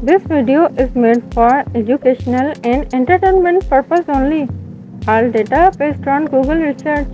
This video is made for educational and entertainment purpose only. All data based on Google research.